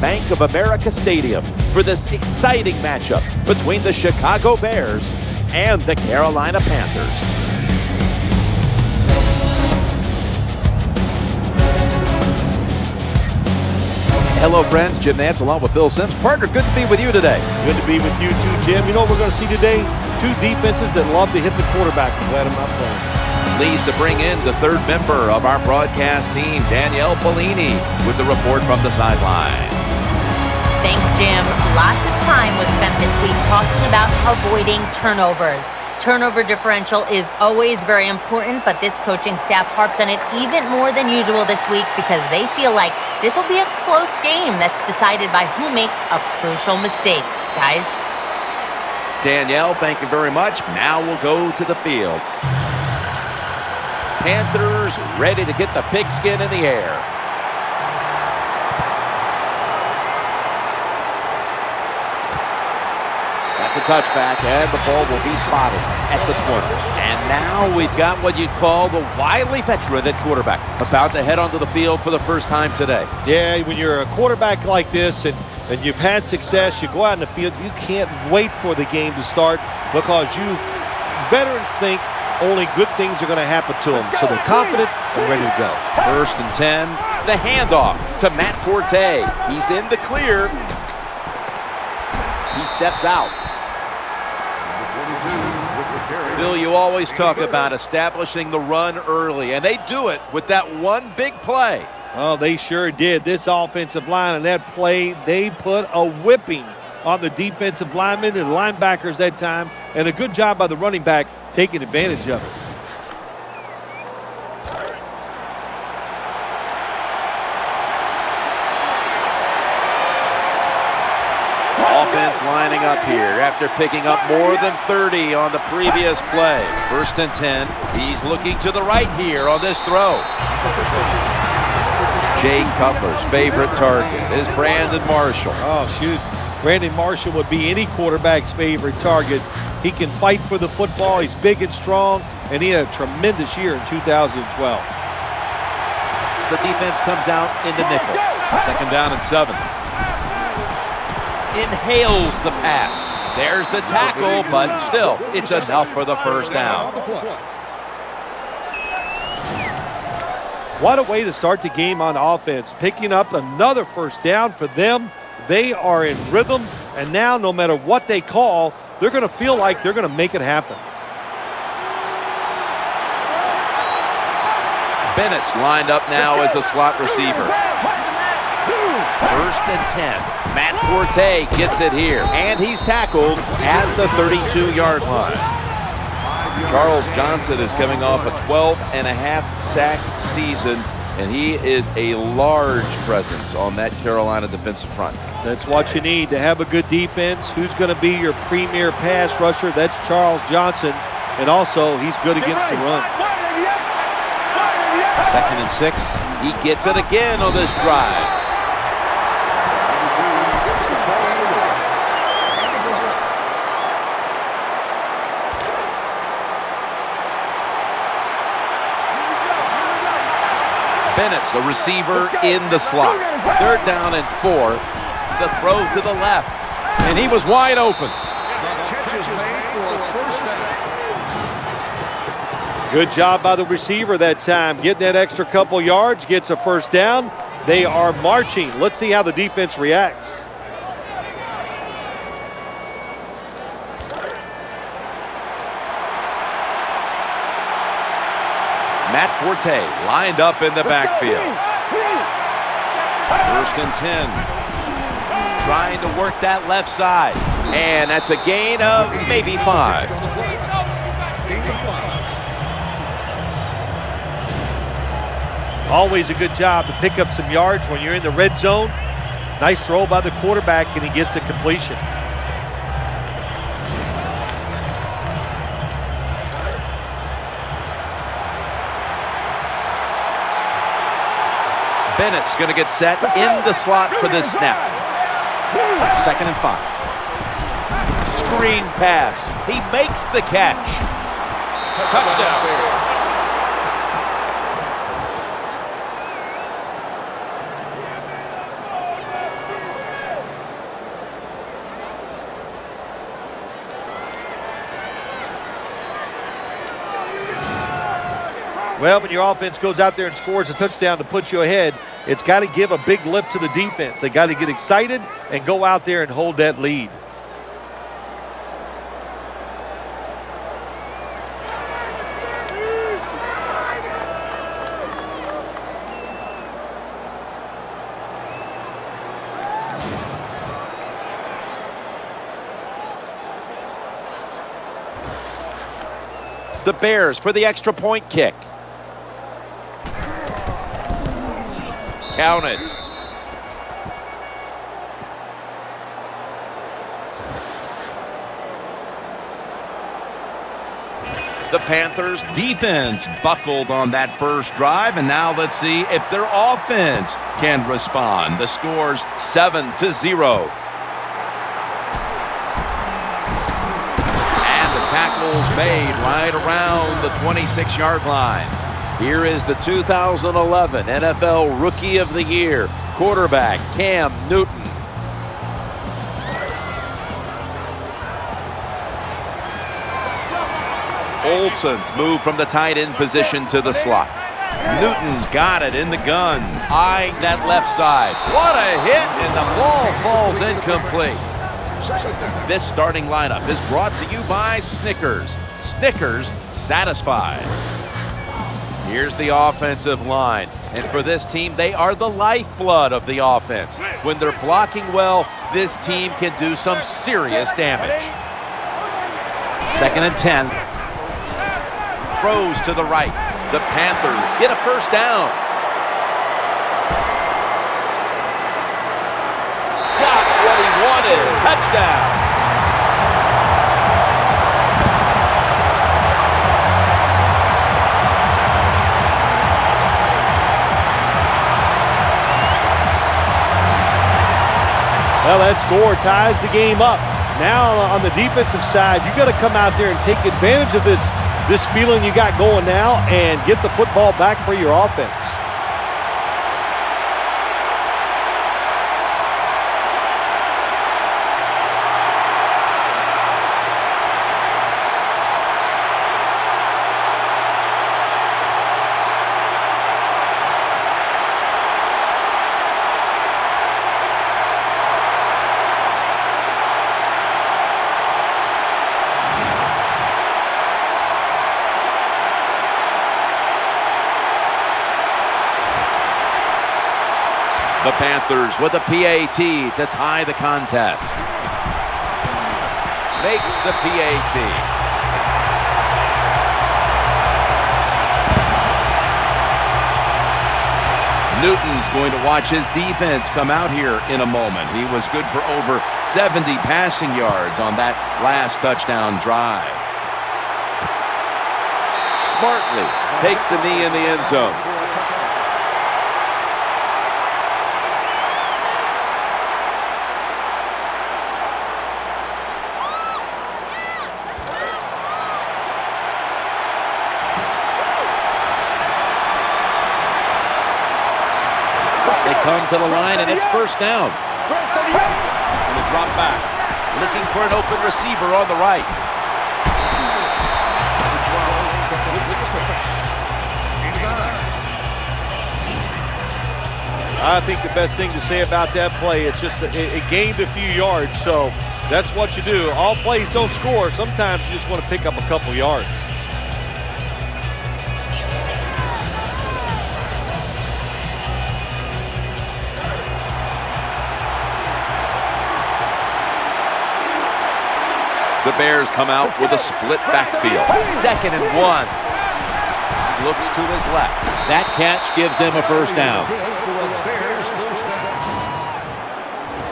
Bank of America Stadium for this exciting matchup between the Chicago Bears and the Carolina Panthers. Hello, friends. Jim Nantz along with Phil Simms. Partner, good to be with you today. Good to be with you too, Jim. You know what we're going to see today? Two defenses that love to hit the quarterback. I'm glad I'm not playing. Pleased to bring in the third member of our broadcast team, Danielle Bellini, with the report from the sidelines. Thanks, Jim. Lots of time was spent this week talking about avoiding turnovers. Turnover differential is always very important, but this coaching staff harps on it even more than usual this week because they feel like this will be a close game that's decided by who makes a crucial mistake. Guys? Danielle, thank you very much. Now we'll go to the field. Panthers ready to get the pigskin in the air. A touchback, and the ball will be spotted at the 20. And now we've got what you'd call the wily veteran at quarterback, about to head onto the field for the first time today. Yeah, when you're a quarterback like this and, and you've had success, you go out in the field, you can't wait for the game to start because you veterans think only good things are going to happen to them. So they're confident and ready to go. First and 10, the handoff to Matt Forte. He's in the clear. He steps out. Phil, you always talk about establishing the run early, and they do it with that one big play. Oh, they sure did. This offensive line and that play, they put a whipping on the defensive linemen and linebackers that time, and a good job by the running back taking advantage of it. Offense lining up here after picking up more than 30 on the previous play. First and 10. He's looking to the right here on this throw. Jay Cutler's favorite target is Brandon Marshall. Oh, shoot. Brandon Marshall would be any quarterback's favorite target. He can fight for the football. He's big and strong, and he had a tremendous year in 2012. The defense comes out in the nickel. Second down and seven inhales the pass. There's the tackle, but still, it's enough for the first down. What a way to start the game on offense. Picking up another first down for them. They are in rhythm, and now no matter what they call, they're going to feel like they're going to make it happen. Bennett's lined up now as a slot receiver. First and 10. Matt Forte gets it here, and he's tackled at the 32-yard line. Charles Johnson is coming off a 12 and a half sack season, and he is a large presence on that Carolina defensive front. That's what you need to have a good defense. Who's going to be your premier pass rusher? That's Charles Johnson, and also he's good against the run. Second and six. He gets it again on this drive. Bennett's a receiver in the slot. Third down and four. The throw to the left. And he was wide open. Good job by the receiver that time. Getting that extra couple yards, gets a first down. They are marching. Let's see how the defense reacts. Matt Forte lined up in the backfield. First and 10. Trying to work that left side. And that's a gain of maybe five. Always a good job to pick up some yards when you're in the red zone. Nice throw by the quarterback, and he gets the completion. Bennett's going to get set in the slot for this snap. Second and five. Screen pass. He makes the catch. Touchdown. Well, when your offense goes out there and scores a touchdown to put you ahead, it's got to give a big lift to the defense. They got to get excited and go out there and hold that lead. The Bears for the extra point kick. Counted. The Panthers defense buckled on that first drive, and now let's see if their offense can respond. The score's 7 to 0. And the tackles made right around the 26-yard line. Here is the 2011 NFL Rookie of the Year, quarterback Cam Newton. Olsen's moved from the tight end position to the slot. Newton's got it in the gun, eyeing that left side. What a hit, and the ball falls incomplete. This starting lineup is brought to you by Snickers. Snickers satisfies. Here's the offensive line. And for this team, they are the lifeblood of the offense. When they're blocking well, this team can do some serious damage. Second and 10. Throws to the right. The Panthers get a first down. Got what he wanted. Touchdown. Well, that score ties the game up. Now uh, on the defensive side, you've got to come out there and take advantage of this this feeling you got going now and get the football back for your offense. Panthers with a PAT to tie the contest. Makes the PAT. Newton's going to watch his defense come out here in a moment. He was good for over 70 passing yards on that last touchdown drive. Smartly takes a knee in the end zone. come to the line, and it's first down. And the drop back. Looking for an open receiver on the right. I think the best thing to say about that play, it's just it, it gained a few yards, so that's what you do. All plays don't score. Sometimes you just want to pick up a couple yards. The Bears come out with a split backfield. Second and one. Looks to his left. That catch gives them a first down.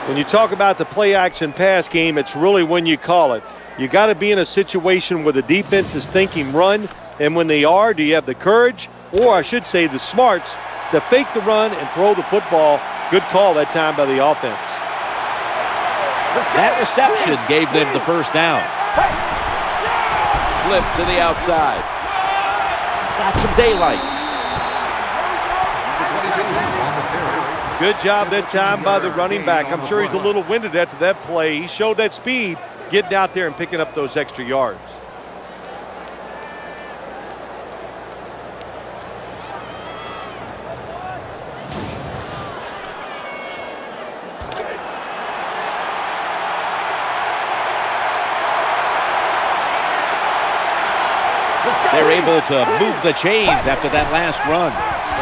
When you talk about the play action pass game, it's really when you call it. You got to be in a situation where the defense is thinking run, and when they are, do you have the courage, or I should say the smarts, to fake the run and throw the football? Good call that time by the offense. That reception gave them the first down. Flip to the outside. It's got some daylight. Good job that time by the running back. I'm sure he's a little winded after that play. He showed that speed getting out there and picking up those extra yards. They're able to move the chains after that last run.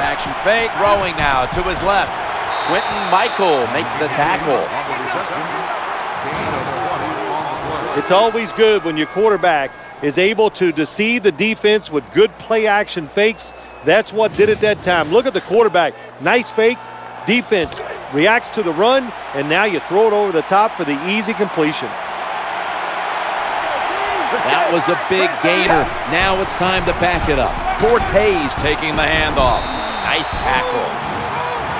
Action fake, throwing now to his left. Quintin Mikell makes the tackle. It's always good when your quarterback is able to deceive the defense with good play action fakes. That's what did it that time. Look at the quarterback. Nice fake. Defense reacts to the run, and now you throw it over the top for the easy completion. Was a big gainer. Now it's time to back it up. Forte's taking the handoff. Nice tackle.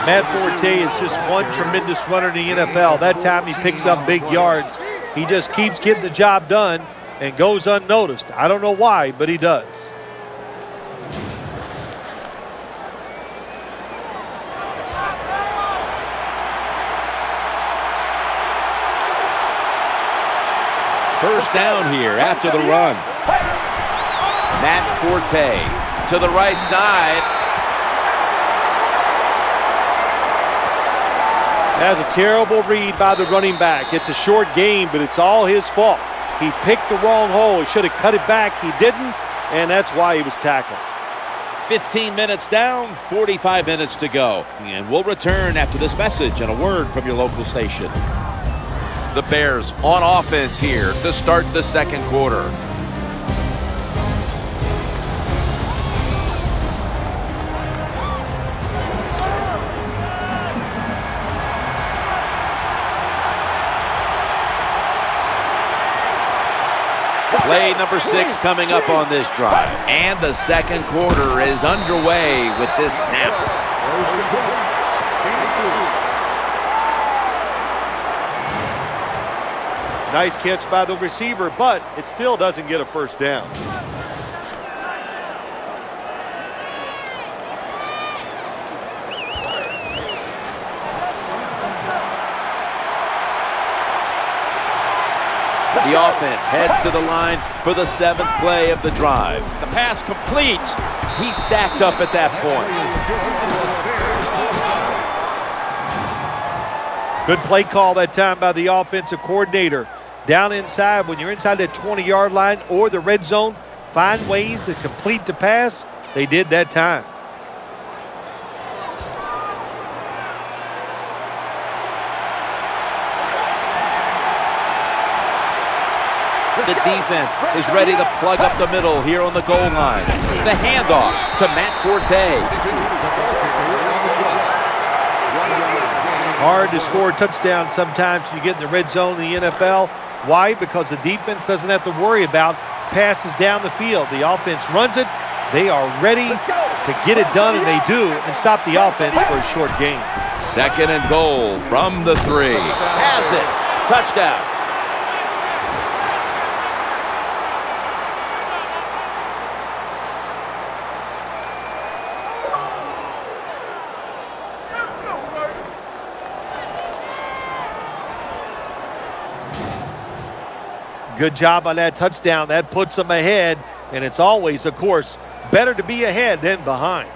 Matt Forte is just one tremendous runner in the NFL. That time he picks up big yards. He just keeps getting the job done and goes unnoticed. I don't know why, but he does. First down here after the run. Matt Forte to the right side. That's a terrible read by the running back. It's a short game, but it's all his fault. He picked the wrong hole. He should have cut it back. He didn't, and that's why he was tackled. 15 minutes down, 45 minutes to go. And we'll return after this message and a word from your local station. The Bears on offense here to start the second quarter. Play number six coming up on this drive. And the second quarter is underway with this snap. Nice catch by the receiver, but it still doesn't get a first down. The offense heads to the line for the seventh play of the drive. The pass complete. He stacked up at that point. Good play call that time by the offensive coordinator. Down inside, when you're inside that 20-yard line or the red zone, find ways to complete the pass. They did that time. The defense is ready to plug up the middle here on the goal line. The handoff to Matt Forte. Hard to score a touchdown sometimes when you get in the red zone in the NFL. Why? Because the defense doesn't have to worry about passes down the field. The offense runs it. They are ready to get it done, and they do, and stop the offense for a short game. Second and goal from the three. Has it. Touchdown. Good job on that touchdown. That puts them ahead, and it's always, of course, better to be ahead than behind.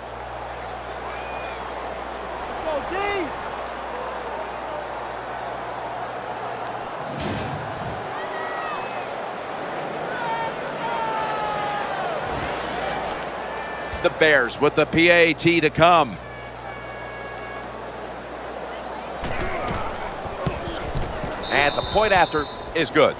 The Bears with the PAT to come. And the point after is good.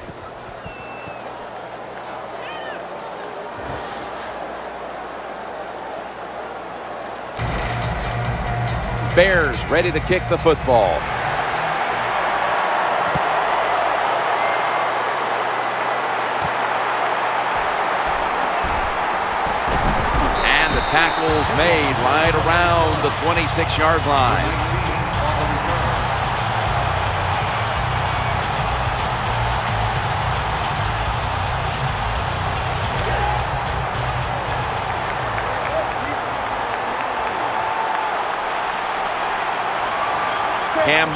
Bears ready to kick the football. And the tackle's made right around the 26-yard line.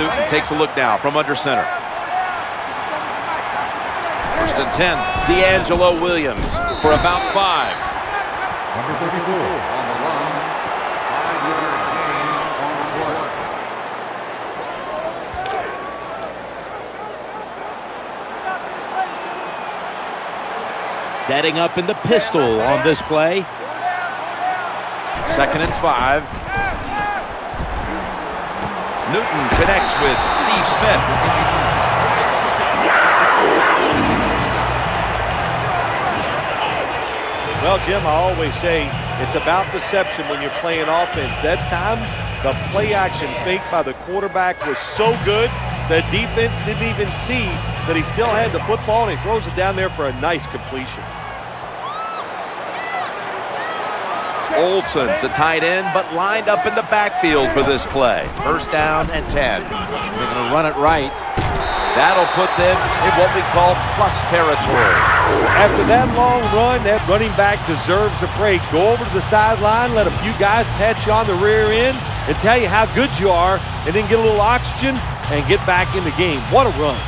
Newton takes a look now from under center. First and 10, DeAngelo Williams for about five. Number 34 on the line. Five-yard gain on play. Setting up in the pistol on this play. Second and five. Newton connects with Steve Smith. Well, Jim, I always say it's about perception when you're playing offense. That time, the play action fake by the quarterback was so good, the defense didn't even see that he still had the football, and he throws it down there for a nice completion. Olsen's a tight end, but lined up in the backfield for this play. First down and 10. They're going to run it right. That'll put them in what we call plus territory. After that long run, that running back deserves a break. Go over to the sideline, let a few guys pat you on the rear end and tell you how good you are, and then get a little oxygen and get back in the game. What a run.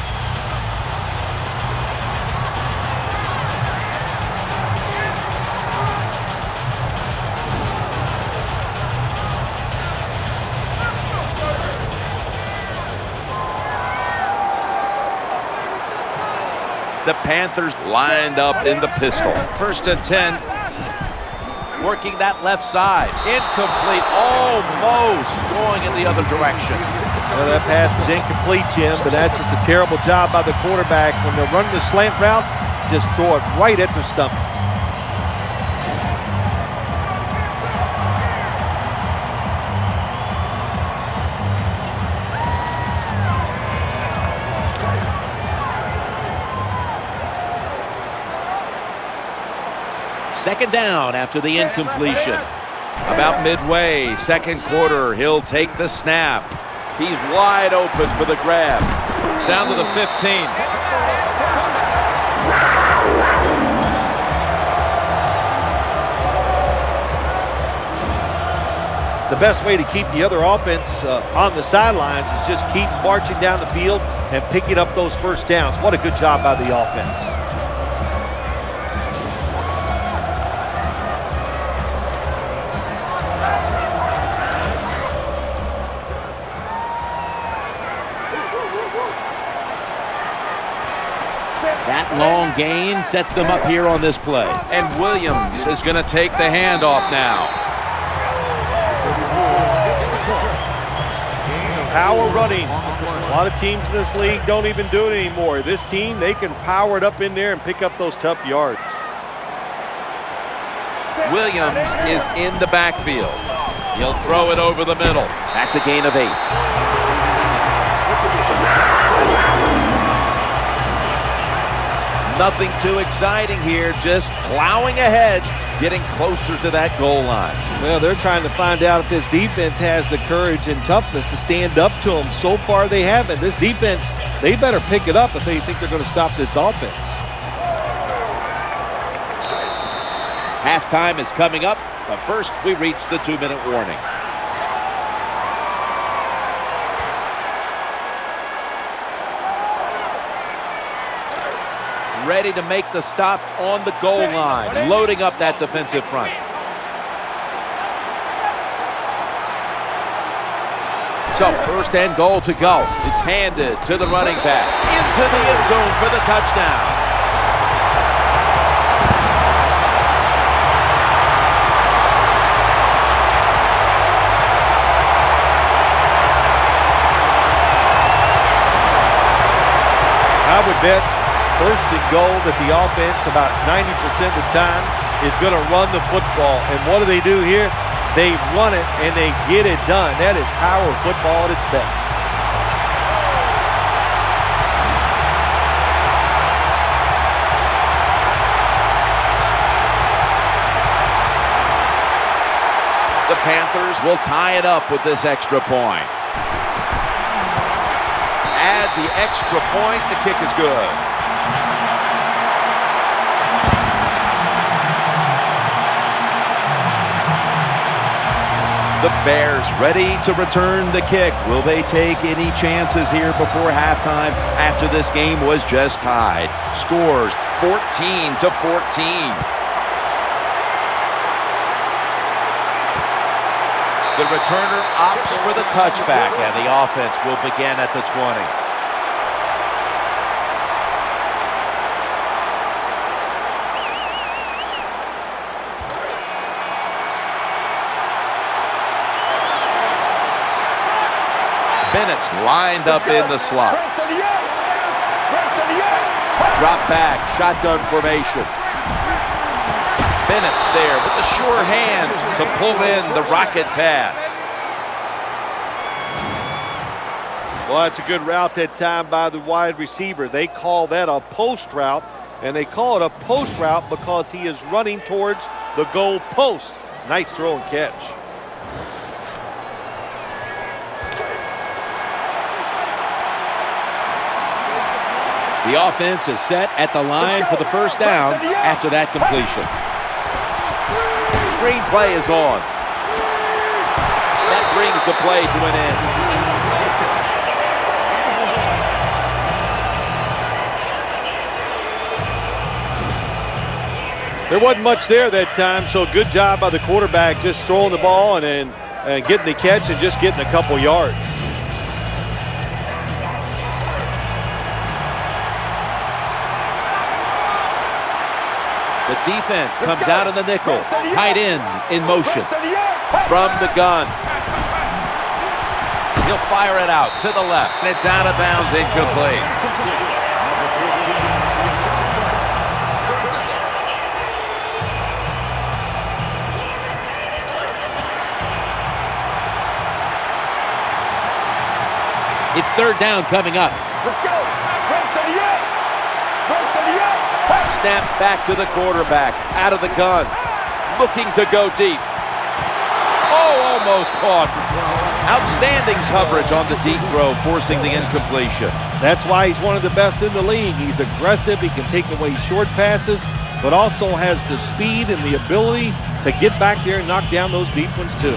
The Panthers lined up in the pistol. First and 10. Working that left side. Incomplete. Almost going in the other direction. Well, that pass is incomplete, Jim, but that's just a terrible job by the quarterback. When they're running the slant route, just throw it right at the stomach. Down after the incompletion. About midway, second quarter, he'll take the snap. He's wide open for the grab. Down to the 15. The best way to keep the other offense uh, on the sidelines is just keep marching down the field and picking up those first downs. What a good job by the offense. That long gain sets them up here on this play. And Williams is going to take the handoff now. Power running. A lot of teams in this league don't even do it anymore. This team, they can power it up in there and pick up those tough yards. Williams is in the backfield. He'll throw it over the middle. That's a gain of eight. Nothing too exciting here, just plowing ahead, getting closer to that goal line. Well, they're trying to find out if this defense has the courage and toughness to stand up to them. So far, they haven't. This defense, they better pick it up if they think they're going to stop this offense. Halftime is coming up, but first we reach the two-minute warning. Ready to make the stop on the goal line, loading up that defensive front. So first and goal to go. It's handed to the running back into the end zone for the touchdown. I would bet first and goal that the offense about 90% of the time is going to run the football. And what do they do here? They run it and they get it done. That is power football at its best. The Panthers will tie it up with this extra point. Add the extra point, the kick is good. The Bears ready to return the kick. Will they take any chances here before halftime after this game was just tied? Scores 14 to 14. The returner opts for the touchback, and the offense will begin at the 20. Bennett's lined up in the slot. Drop back, shotgun formation. Bennett's there with the sure hands to pull in the rocket pass. Well, that's a good route that time by the wide receiver. They call that a post route, and they call it a post route because he is running towards the goal post. Nice throw and catch. The offense is set at the line for the first down after that completion. Screen play is on. That brings the play to an end. There wasn't much there that time, so good job by the quarterback just throwing the ball and then and getting the catch and just getting a couple yards. Defense comes out of the nickel. Tight end in motion. From the gun. He'll fire it out to the left. And it's out of bounds, incomplete. It's third down coming up. Let's go. Right 38. Right 38. Snap back to the quarterback. Out of the gun. Looking to go deep. Oh, almost caught. Outstanding coverage on the deep throw, forcing the incompletion. That's why he's one of the best in the league. He's aggressive. He can take away short passes, but also has the speed and the ability to get back there and knock down those deep ones too.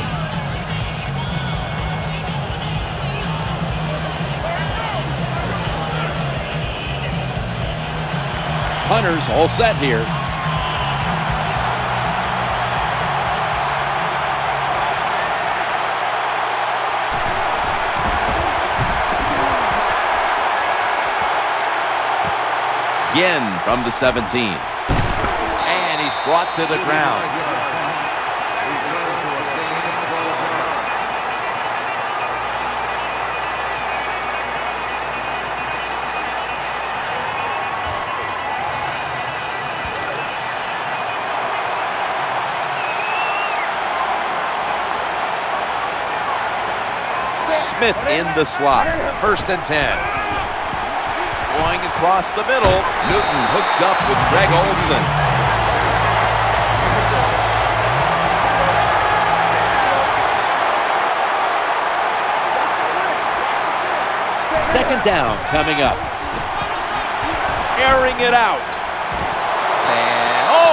Hunters all set here. Again from the 17. And he's brought to the ground. In the slot. First and 10. Going across the middle. Newton hooks up with Greg Olsen. Second down coming up. Airing it out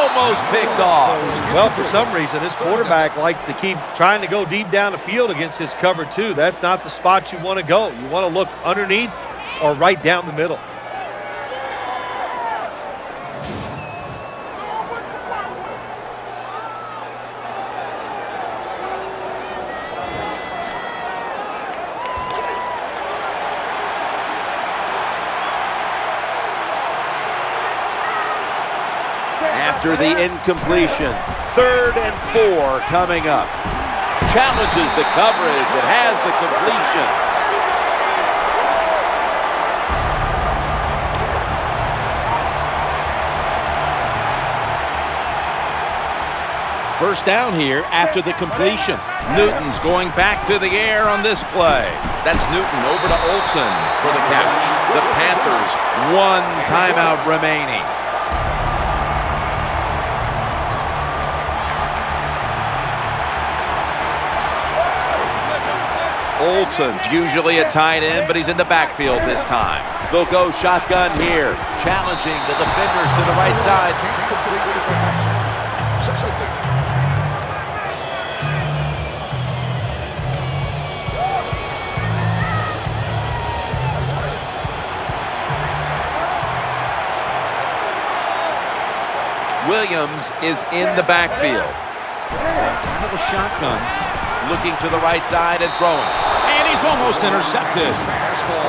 almost picked off. Well, for some reason, this quarterback likes to keep trying to go deep down the field against this cover two. That's not the spot you want to go. You want to look underneath or right down the middle. After the incompletion. Third and four coming up. Challenges the coverage. It has the completion. First down here after the completion. Newton's going back to the air on this play. That's Newton over to Olsen for the catch. The Panthers, one timeout remaining. Olsen's usually a tight end, but he's in the backfield this time. They'll go shotgun here, challenging the defenders to the right side. Williams is in the backfield. Out of the shotgun, looking to the right side and throwing he's almost intercepted.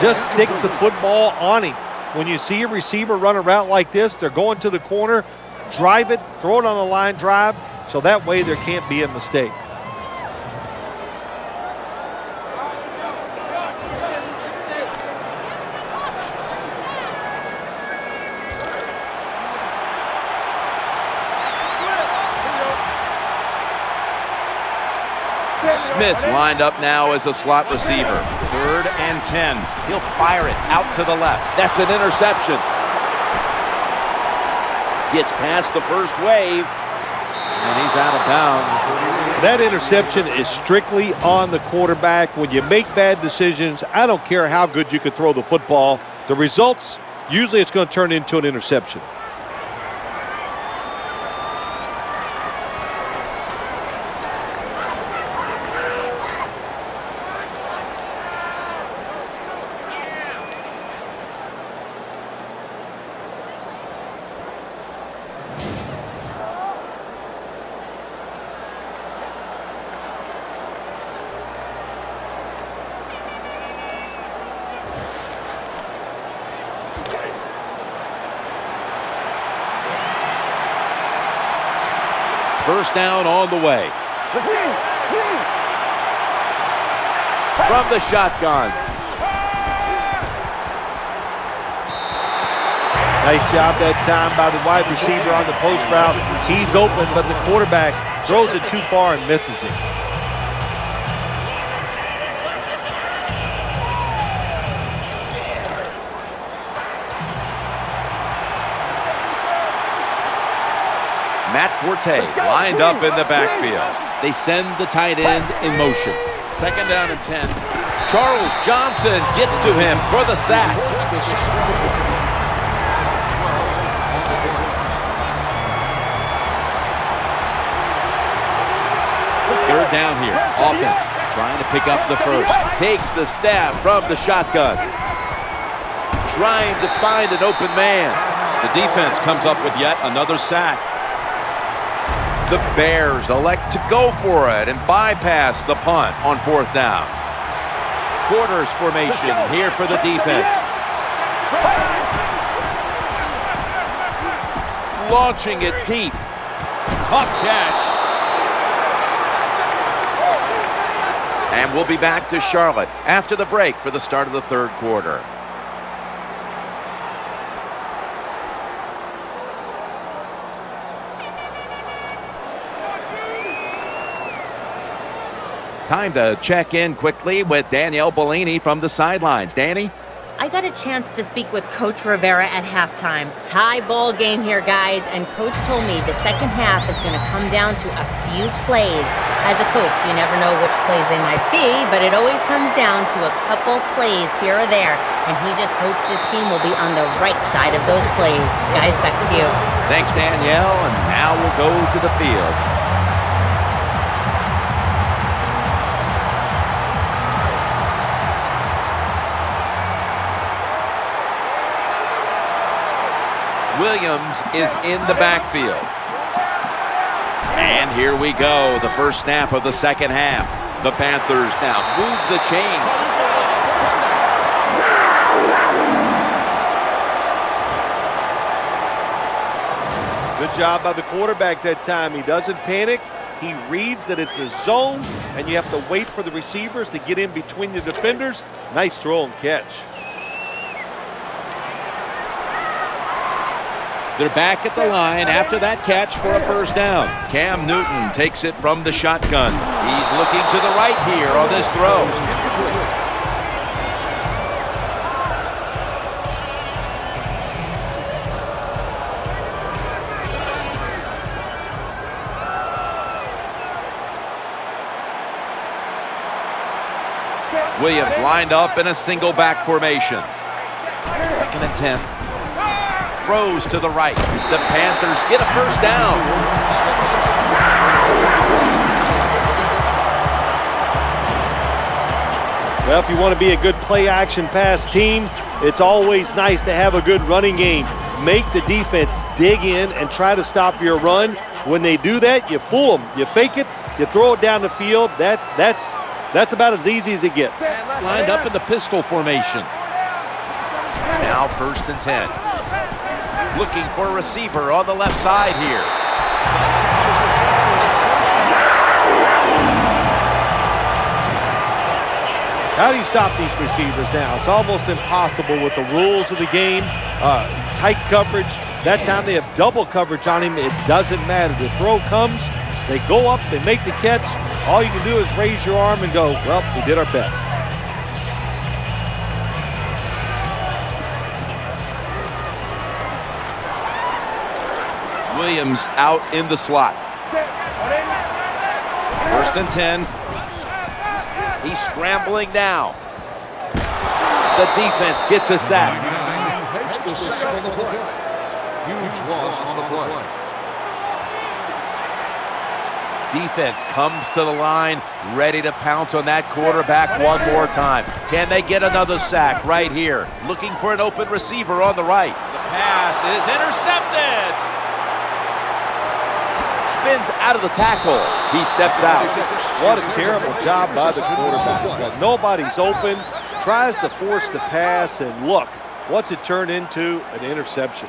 Just stick the football on him. When you see a receiver run a route like this, they're going to the corner, drive it, throw it on a line drive, so that way there can't be a mistake. Smith's lined up now as a slot receiver. Third and 10. He'll fire it out to the left. That's an interception. Gets past the first wave. And he's out of bounds. That interception is strictly on the quarterback. When you make bad decisions, I don't care how good you can throw the football. The results, usually it's going to turn into an interception. Down on the way. From the shotgun. Nice job that time by the wide receiver on the post route. He's open, but the quarterback throws it too far and misses it. Matt Forte lined up in the backfield. They send the tight end in motion. Second down and 10. Charles Johnson gets to him for the sack. Third down here. Offense trying to pick up the first. Takes the stab from the shotgun. Trying to find an open man. The defense comes up with yet another sack. The Bears elect to go for it and bypass the punt on fourth down. Quarters formation here for the defense. Launching it deep. Tough catch. And we'll be back to Charlotte after the break for the start of the third quarter. Time to check in quickly with Danielle Bellini from the sidelines. Danny? I got a chance to speak with Coach Rivera at halftime. Tie ball game here, guys, and Coach told me the second half is going to come down to a few plays. As a coach, you never know which plays they might be, but it always comes down to a couple plays here or there, and he just hopes his team will be on the right side of those plays. Guys, back to you. Thanks, Danielle, and now we'll go to the field. Williams is in the backfield. And here we go, the first snap of the second half. The Panthers now move the chains. Good job by the quarterback that time. He doesn't panic. He reads that it's a zone, and you have to wait for the receivers to get in between the defenders. Nice throw and catch. They're back at the line after that catch for a first down. Cam Newton takes it from the shotgun. He's looking to the right here on this throw. Williams lined up in a single back formation. Second and 10 throws to the right. The Panthers get a first down. Well, if you want to be a good play action pass team, it's always nice to have a good running game. Make the defense dig in and try to stop your run. When they do that, you fool them. You fake it, you throw it down the field. That that's that's about as easy as it gets. Lined up in the pistol formation. Now first and 10 looking for a receiver on the left side here. How do you stop these receivers now? It's almost impossible with the rules of the game. Uh, tight coverage. That time they have double coverage on him. It doesn't matter. The throw comes, they go up, they make the catch. All you can do is raise your arm and go, well, we did our best. Williams out in the slot. First and 10. He's scrambling now. The defense gets a sack. Takes the sack on the play. Huge loss on the play. Defense comes to the line, ready to pounce on that quarterback one more time. Can they get another sack right here? Looking for an open receiver on the right. The pass is intercepted. Spins out of the tackle. He steps out. What a terrible job by the quarterback. Nobody's open, tries to force the pass, and look, what's it turned into? An interception.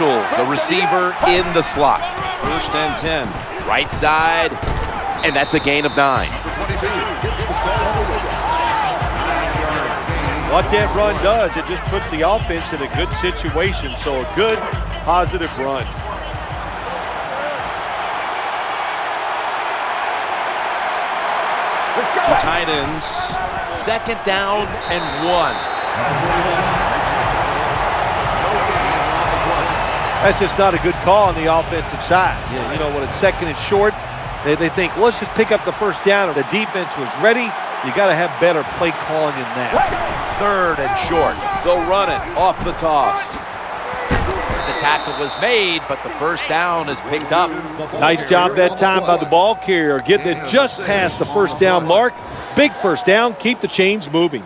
Marshall's a receiver in the slot. First and 10. Right side. And that's a gain of nine. What that run does, it just puts the offense in a good situation. So a good, positive run. Two tight ends. Second down and one. That's just not a good call on the offensive side. You, you know, when it's second and short, they, they think, let's just pick up the first down. If the defense was ready, you got to have better play calling than that. Third and short. They'll run it off the toss. The tackle was made, but the first down is picked up. Nice job that time by the ball carrier, getting it just past the first down mark. Big first down, keep the chains moving.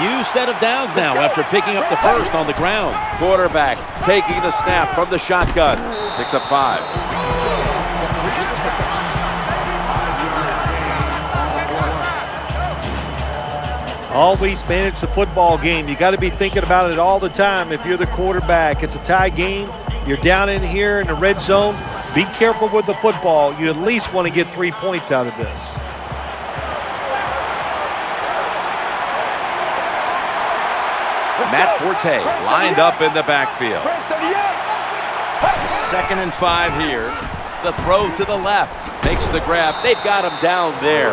New set of downs now after picking up the first on the ground. Quarterback taking the snap from the shotgun. Picks up five. Always manage the football game. You got to be thinking about it all the time. If you're the quarterback, it's a tie game. You're down in here in the red zone. Be careful with the football. You at least want to get three points out of this. Matt Forte lined up in the backfield. It's a second and five here. The throw to the left. Makes the grab. They've got him down there.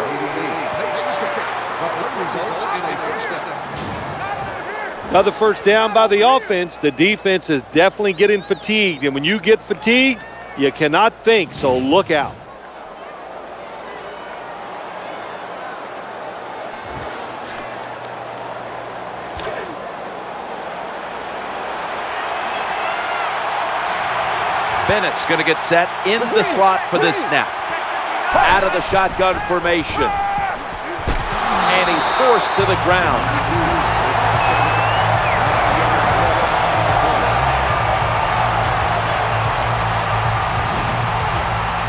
Another first down by the offense. The defense is definitely getting fatigued. And when you get fatigued, you cannot think, so look out. Bennett's going to get set in the slot for this snap. Out of the shotgun formation. And he's forced to the ground.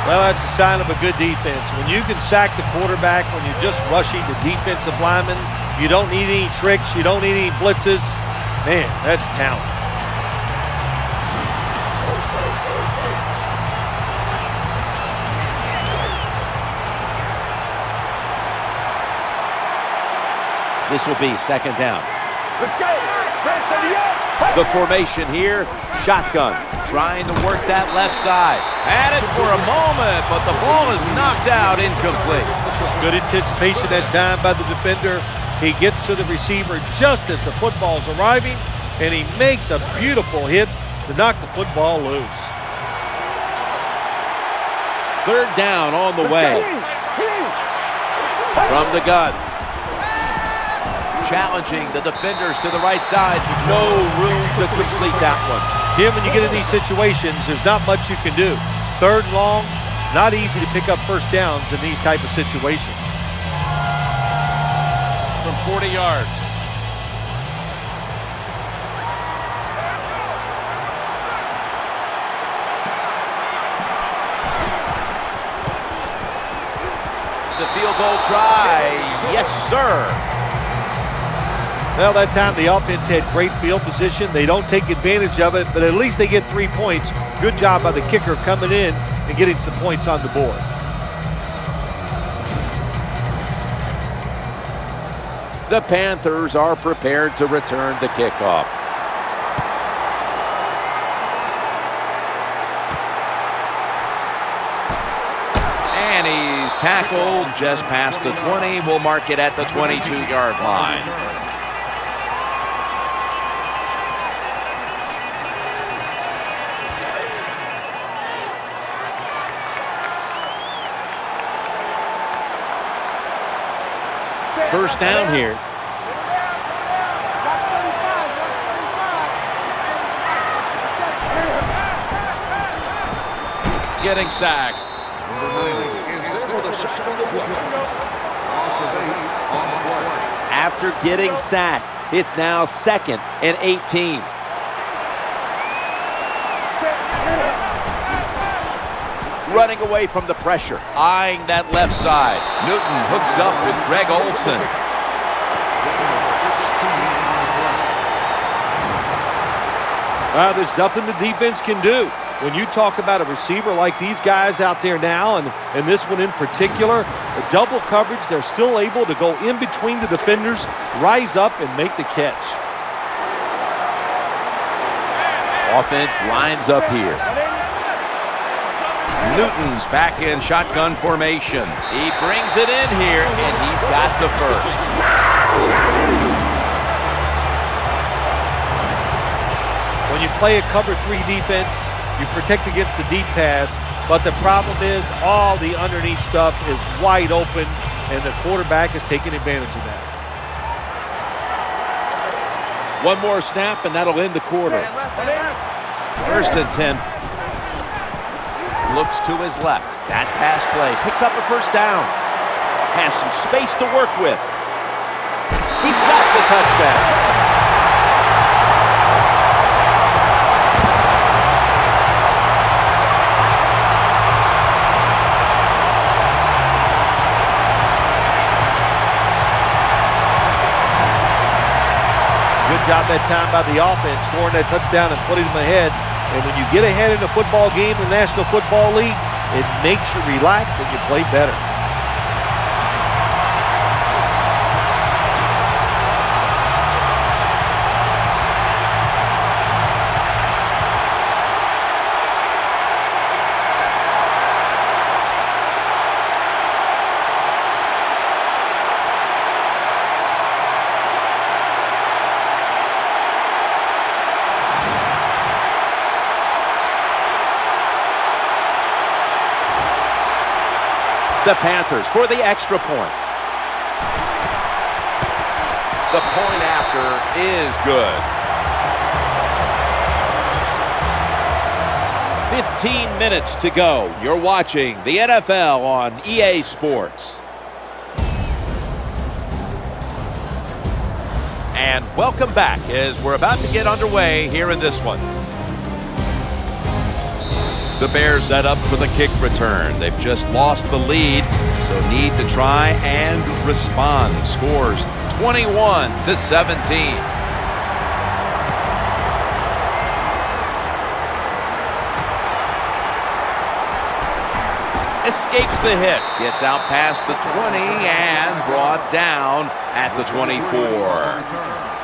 Well, that's a sign of a good defense. When you can sack the quarterback, when you're just rushing the defensive lineman, you don't need any tricks, you don't need any blitzes. Man, that's talent. This will be second down. Let's go. The formation here, shotgun, trying to work that left side. Had it for a moment, but the ball is knocked out incomplete. Good anticipation that time by the defender. He gets to the receiver just as the football's arriving, and he makes a beautiful hit to knock the football loose. Third down on the way. From the gun. Challenging the defenders to the right side. No room to complete that one. Jim, when you get in these situations, there's not much you can do. Third and long, not easy to pick up first downs in these type of situations. From 40 yards. The field goal try. Yes, sir. Well, that time the offense had great field position. They don't take advantage of it, but at least they get three points. Good job by the kicker coming in and getting some points on the board. The Panthers are prepared to return the kickoff. And he's tackled just past the 20. We'll mark it at the 22-yard line. First down here. Getting sacked. After getting sacked, it's now second and 18. Running away from the pressure, eyeing that left side. Newton hooks up with Greg Olsen. Uh, there's nothing the defense can do. When you talk about a receiver like these guys out there now, and, and this one in particular, the double coverage, they're still able to go in between the defenders, rise up, and make the catch. Offense lines up here. Newton's back in shotgun formation. He brings it in here, and he's got the first. When you play a cover three defense, you protect against the deep pass, but the problem is all the underneath stuff is wide open, and the quarterback is taking advantage of that. One more snap, and that'll end the quarter. First and 10. Looks to his left. That pass play picks up a first down. Has some space to work with. He's got the touchdown. Good job that time by the offense, scoring that touchdown and putting them ahead. And when you get ahead in a football game in the National Football League, it makes you relax and you play better. The Panthers for the extra point. The point after is good. 15 minutes to go. You're watching the NFL on EA Sports. And welcome back as we're about to get underway here in this one. The Bears set up for the kick return. They've just lost the lead, so need to try and respond. Scores 21 to 17. Escapes the hit, gets out past the 20 and brought down at the 24.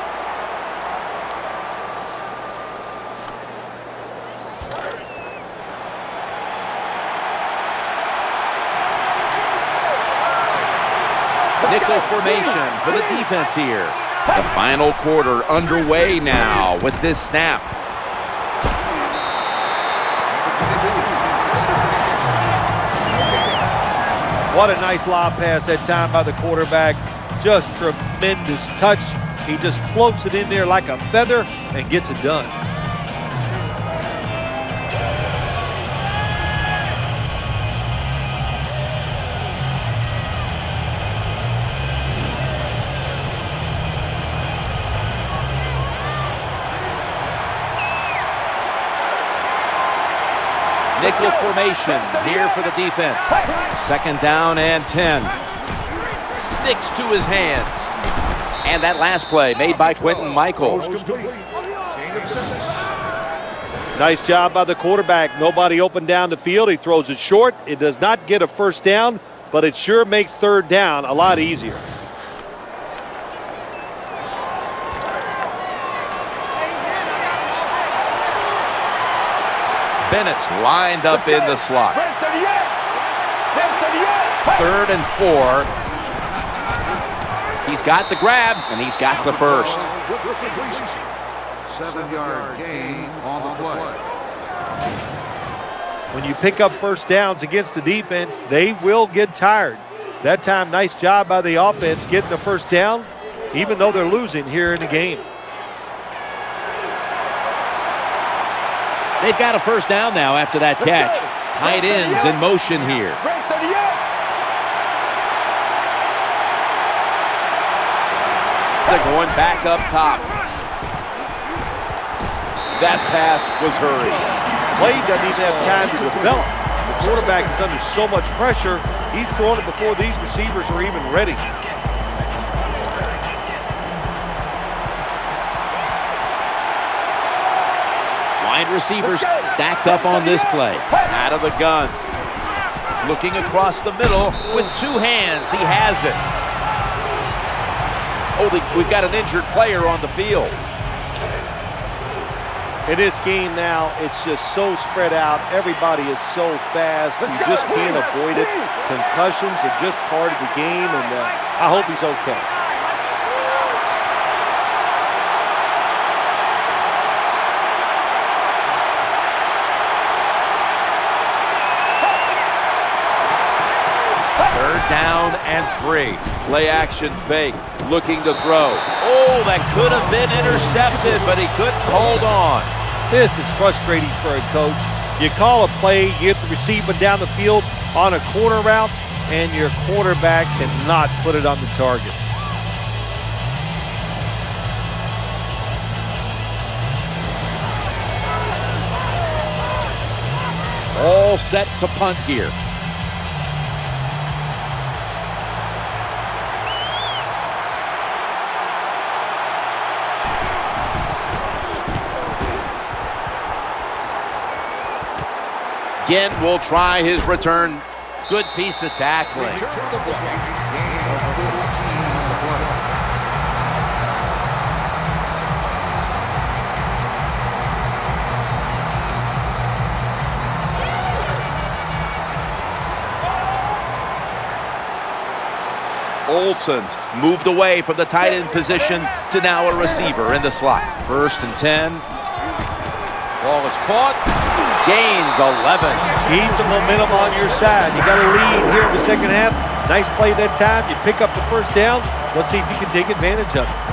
Formation for the defense here. The final quarter underway now with this snap. What a nice lob pass that time by the quarterback. Just tremendous touch. He just floats it in there like a feather and gets it done. Formation here for the defense. Second down and 10. Sticks to his hands. And that last play made by Quintin Mikell. Nice job by the quarterback. Nobody open down the field. He throws it short. It does not get a first down, but it sure makes third down a lot easier. Bennett's lined up in the slot. Third and four. He's got the grab, and he's got the first. Seven-yard gain on the play. When you pick up first downs against the defense, they will get tired. That time, nice job by the offense getting the first down, even though they're losing here in the game. They've got a first down now after that catch. Tight ends in motion here. They're going back up top. That pass was hurried. Play doesn't even have time to develop. The quarterback is under so much pressure, he's throwing it before these receivers are even ready. Wide receivers stacked up on this play. Out of the gun. Looking across the middle with two hands. He has it. Oh, we've got an injured player on the field. In this game now, it's just so spread out. Everybody is so fast. You just can't avoid it. Concussions are just part of the game, and uh, I hope he's okay. Third down and three. Play action fake. Looking to throw. Oh, that could have been intercepted, but he couldn't hold on. This is frustrating for a coach. You call a play, you get the receiver down the field on a corner route, and your quarterback cannot put it on the target. All set to punt here. Ginn will try his return. Good piece of tackling. Olsen's moved away from the tight end position to now a receiver in the slot. First and 10. Ball is caught. Gains 11. Keep the momentum on your side. You got a lead here in the second half. Nice play that time. You pick up the first down. Let's see if you can take advantage of it.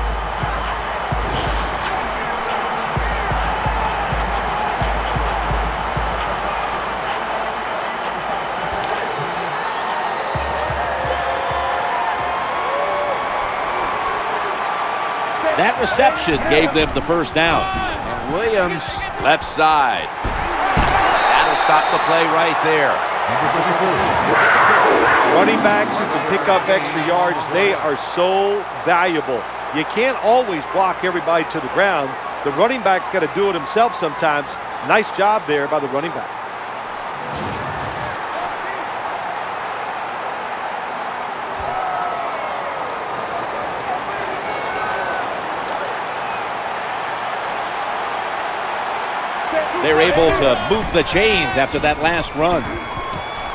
That reception gave them the first down. And Williams, left side. Stop the play right there. Running backs who can pick up extra yards, they are so valuable. You can't always block everybody to the ground. The running back's got to do it himself sometimes. Nice job there by the running back. They're able to move the chains after that last run.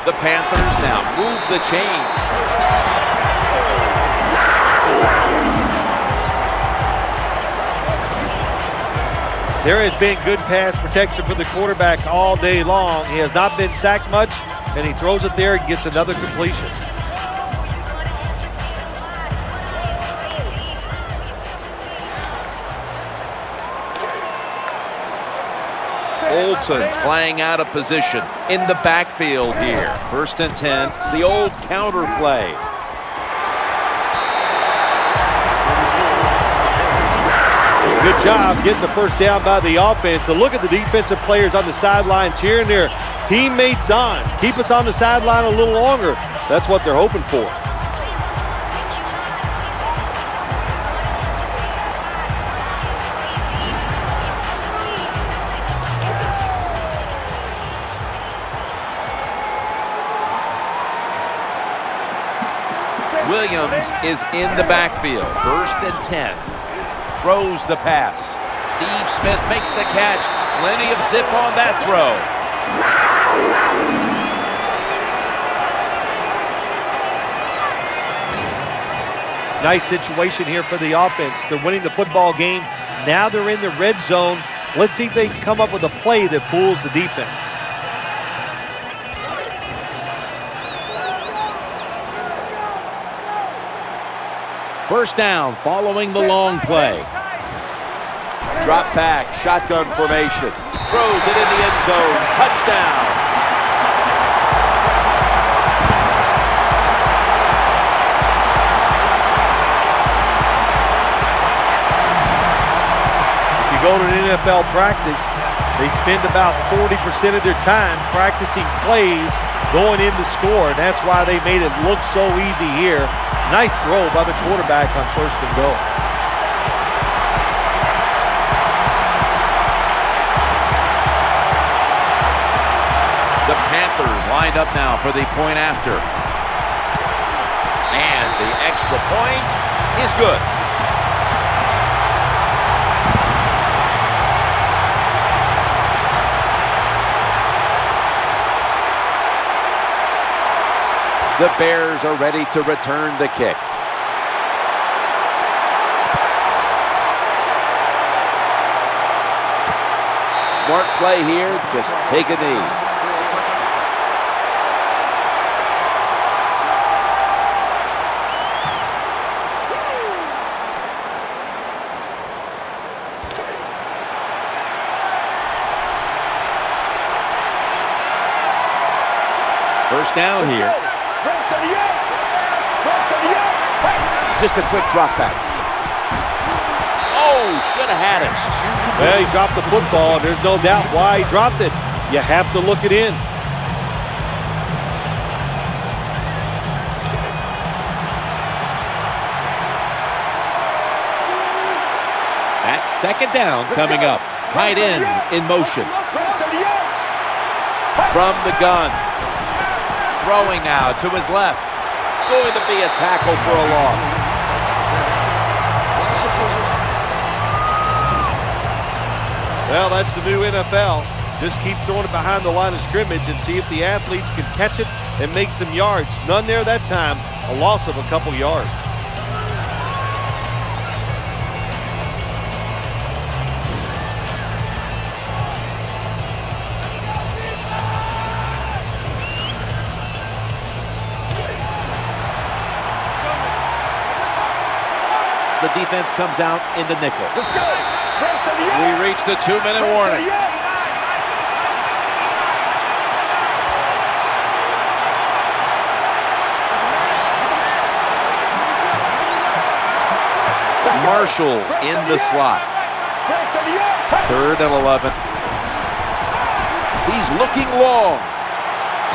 The Panthers now move the chains. There has been good pass protection for the quarterback all day long. He has not been sacked much, and he throws it there and gets another completion. Olsen's playing out of position in the backfield here. First and 10. It's the old counter play. Good job getting the first down by the offense. So look at the defensive players on the sideline cheering their teammates on. Keep us on the sideline a little longer. That's what they're hoping for. Is in the backfield. First and 10. Throws the pass. Steve Smith makes the catch. Plenty of zip on that throw. Nice situation here for the offense. They're winning the football game. Now they're in the red zone. Let's see if they can come up with a play that fools the defense. First down following the long play. Drop back, shotgun formation. Throws it in the end zone. Touchdown. If you go to an NFL practice, they spend about 40% of their time practicing plays going in to score. And that's why they made it look so easy here Nice throw by the quarterback on first and goal. The Panthers lined up now for the point after. And the extra point is good. The Bears are ready to return the kick. Smart play here. Just take a knee. First down here. Just a quick drop back. Oh, should have had it. Well, he dropped the football, and there's no doubt why he dropped it. You have to look it in. That second down coming up. Tight end in motion. From the gun. Throwing now to his left. Going to be a tackle for a loss. Well, that's the new NFL. Just keep throwing it behind the line of scrimmage and see if the athletes can catch it and make some yards. None there that time. A loss of a couple yards. The defense comes out in the nickel. Let's go. We reached the two-minute warning. Marshall's in the slot. Third and 11. He's looking long.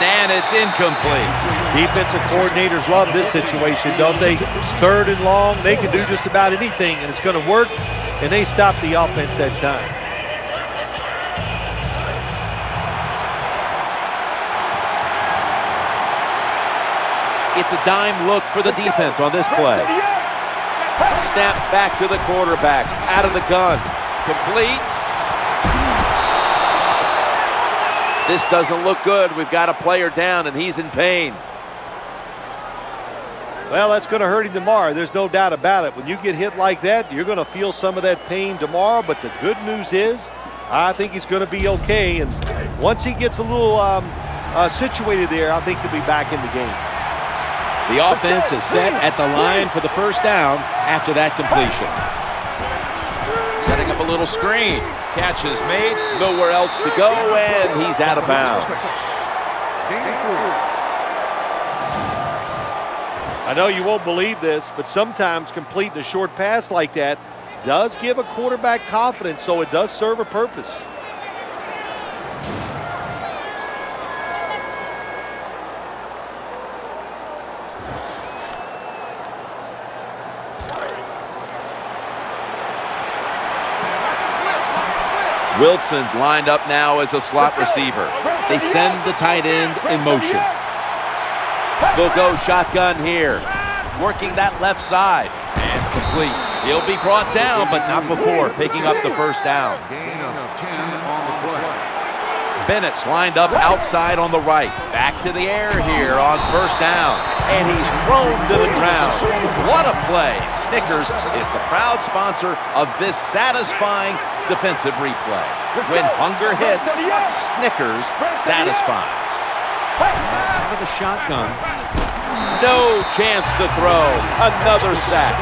And it's incomplete. Defensive coordinators love this situation, don't they? Third and long, they can do just about anything, and it's going to work and they stopped the offense that time. It's a dime look for the defense on this play. Snap back to the quarterback. Out of the gun. Complete. This doesn't look good. We've got a player down, and he's in pain. Well, that's going to hurt him tomorrow. There's no doubt about it. When you get hit like that, you're going to feel some of that pain tomorrow. But the good news is, I think he's going to be okay. And once he gets a little um, uh, situated there, I think he'll be back in the game. The offense is set at the line for the first down after that completion. Setting up a little screen. Catch is made, nowhere else to go, and he's out of bounds. I know you won't believe this, but sometimes completing a short pass like that does give a quarterback confidence, so it does serve a purpose. Wilson's lined up now as a slot receiver. They send the tight end in motion. They'll go shotgun here. Working that left side. And complete. He'll be brought down, but not before picking up the first down. Gain of 10 on the play. Bennett's lined up outside on the right. Back to the air here on first down. And he's thrown to the ground. What a play. Snickers is the proud sponsor of this satisfying defensive replay. When hunger hits, Snickers satisfies. Out of the shotgun. No chance to throw. Another sack.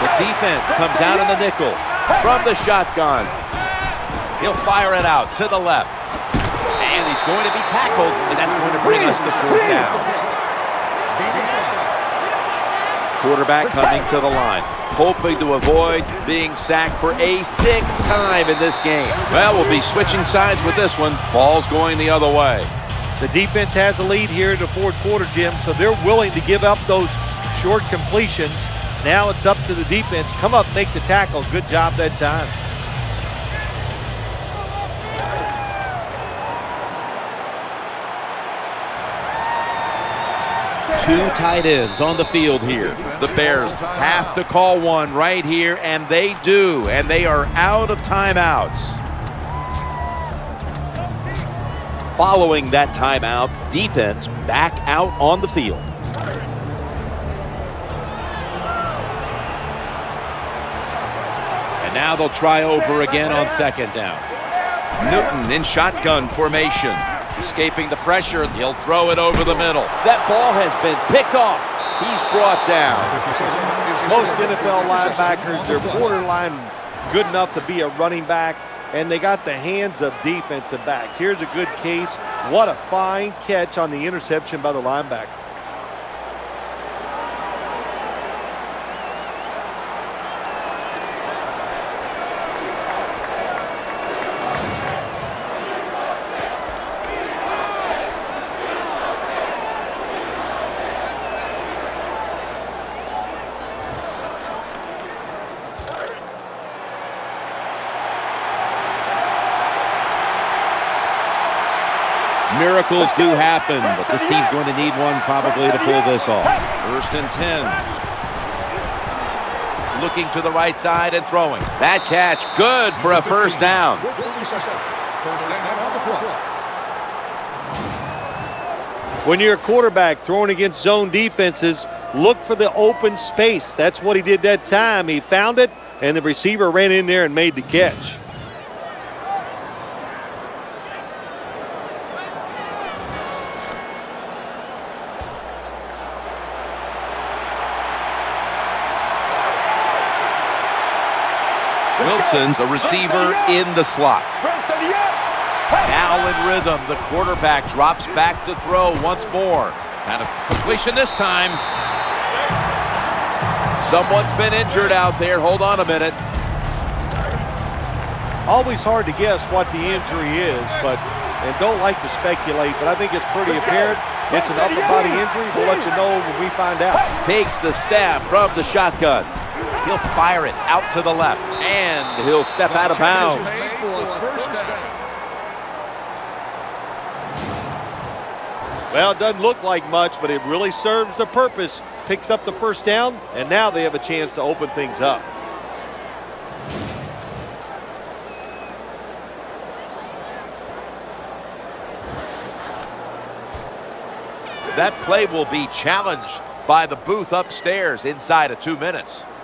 The defense comes out in the nickel from the shotgun. He'll fire it out to the left. And he's going to be tackled, and that's going to bring us to fourth down. Quarterback coming to the line, hoping to avoid being sacked for a sixth time in this game. Well, we'll be switching sides with this one. Ball's going the other way. The defense has a lead here in the fourth quarter, Jim, so they're willing to give up those short completions. Now it's up to the defense. Come up, make the tackle. Good job that time. Two tight ends on the field here. The Bears have to call one right here, and they do, and they are out of timeouts. Following that timeout, defense back out on the field. And now they'll try over again on second down. Newton in shotgun formation. Escaping the pressure, he'll throw it over the middle. That ball has been picked off. He's brought down. Most NFL linebackers, they're borderline good enough to be a running back, and they got the hands of defensive backs. Here's a good case. What a fine catch on the interception by the linebacker. Miracles do happen, but this team's going to need one probably to pull this off. First and 10. Looking to the right side and throwing. That catch, good for a first down. With 30 seconds. First down on the clock. When you're a quarterback throwing against zone defenses, look for the open space. That's what he did that time. He found it, and the receiver ran in there and made the catch. Wilson's a receiver in the slot. Now in rhythm, the quarterback drops back to throw once more. Kind of completion this time. Someone's been injured out there. Hold on a minute. Always hard to guess what the injury is, but and don't like to speculate, but I think it's pretty apparent. It's an upper body injury. We'll let you know when we find out. Takes the snap from the shotgun. He'll fire it out to the left, and he'll step out of bounds. Well, it doesn't look like much, but it really serves the purpose. Picks up the first down, and now they have a chance to open things up. That play will be challenged by the booth upstairs inside of two minutes.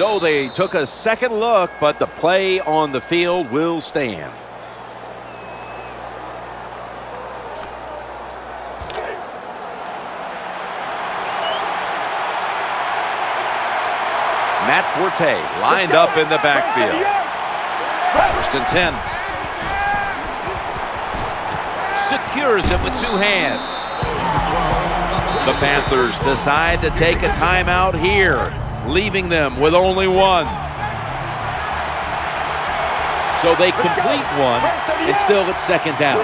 So they took a second look, but the play on the field will stand. Matt Forte lined up in the backfield. First and 10. Secures it with two hands. The Panthers decide to take a timeout here, leaving them with only one. So they complete one, and still it's second down.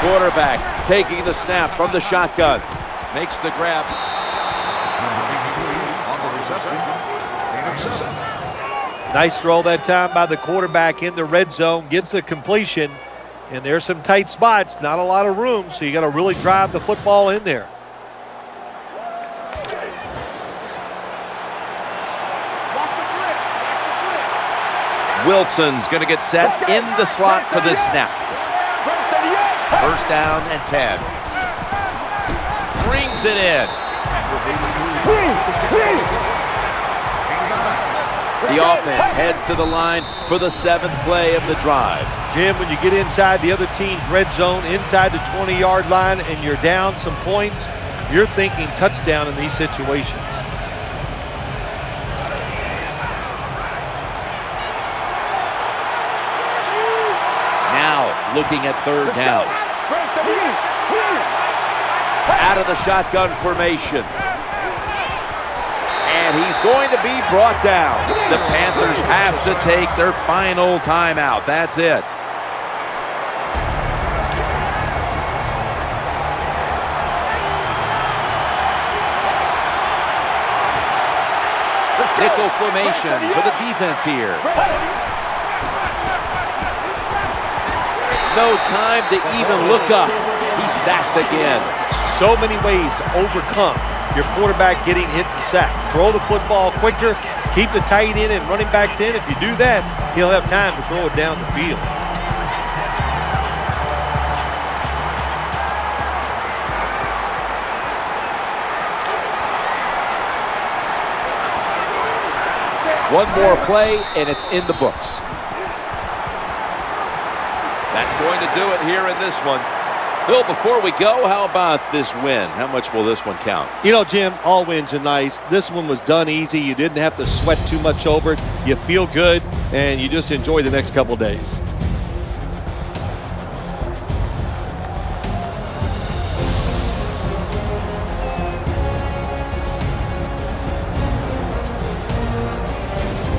Quarterback taking the snap from the shotgun. Makes the grab. Nice throw that time by the quarterback in the red zone. Gets a completion. And there's some tight spots, not a lot of room, so you got to really drive the football in there. Wilson's going to get set in the slot for this snap. First down and 10. Brings it in. The offense heads to the line for the seventh play of the drive. Jim, when you get inside the other team's red zone, inside the 20-yard line, and you're down some points, you're thinking touchdown in these situations. Looking at third down. Out of the shotgun formation. And he's going to be brought down. The Panthers have to take their final timeout. That's it. Nickel formation for the defense here. No time to even look up. He's sacked again. So many ways to overcome your quarterback getting hit and sacked. Throw the football quicker, keep the tight end and running backs in. If you do that, he'll have time to throw it down the field. One more play, and it's in the books. Going to do it here in this one. Bill, before we go, how about this win? How much will this one count? You know, Jim, all wins are nice. This one was done easy. You didn't have to sweat too much over it. You feel good, and you just enjoy the next couple days.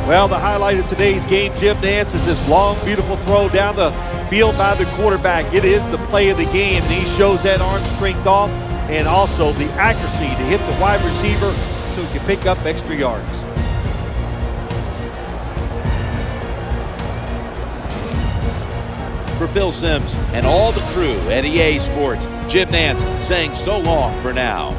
Well, the highlight of today's game, Jim Nantz, is this long, beautiful throw down the field by the quarterback. It is the play of the game, and he shows that arm strength off and also the accuracy to hit the wide receiver so he can pick up extra yards. For Phil Simms and all the crew at EA Sports, Jim Nantz saying so long for now.